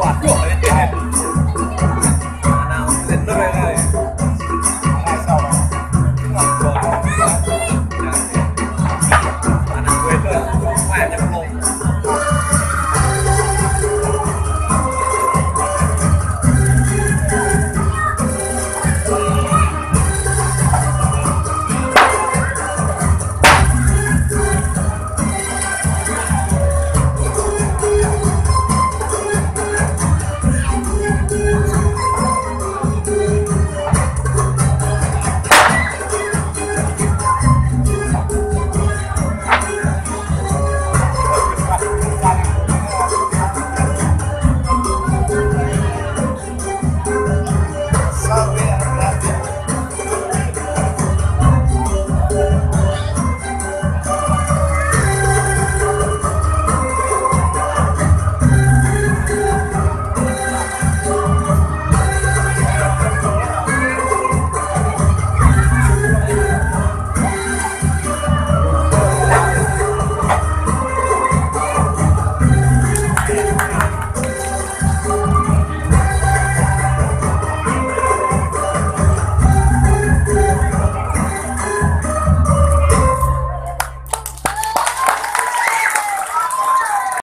Waduh, ini dia.